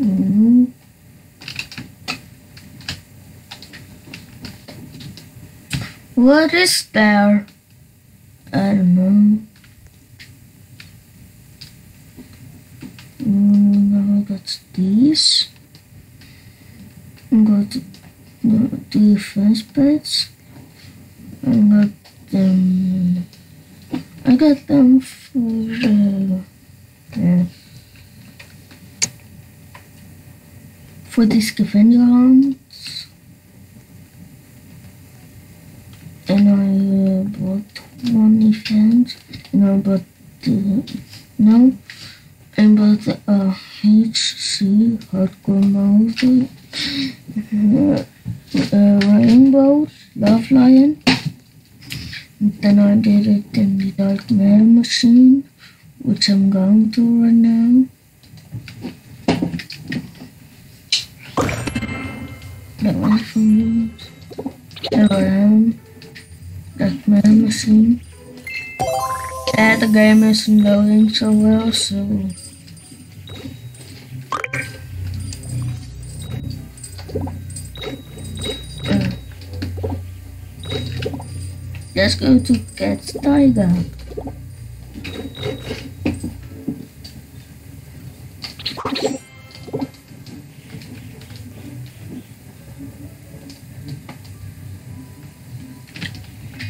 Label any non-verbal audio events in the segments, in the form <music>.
Mm. What is there? I don't know. Mm, now that's these. Got the defense beds. I got them. I got them for uh, uh, for the scavenger hunts. And I uh, bought one event. And I bought the no. I bought the uh, HC hardcore mode. Uh, <laughs> uh, rainbow love lion. And then I did it in the Dark Matter machine, which I'm going to right now. That one. Dark Matter machine. And the game isn't going so well, so. Uh, Let's go to Cat's Tiger.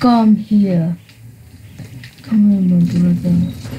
Come here. Come here, my brother.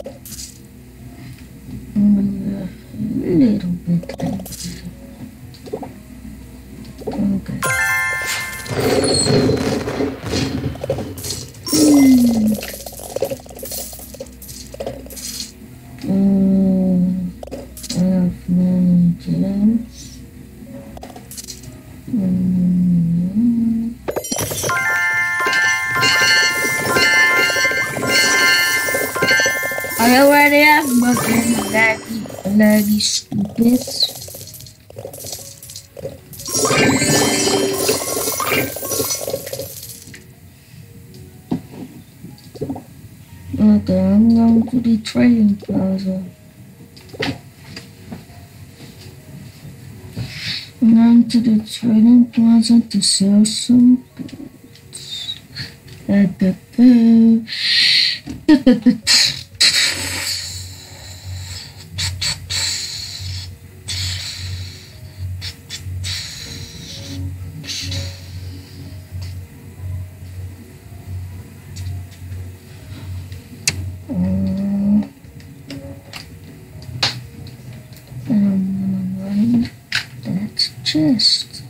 I already have fucking laggy, laggy stupid. Okay, I'm going to the trading plaza. I'm going to the trading plaza to sell some goods. Chest.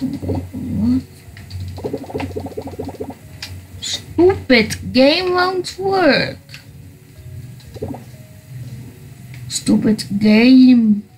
What? Stupid game won't work. Stupid game.